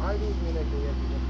I don't mean like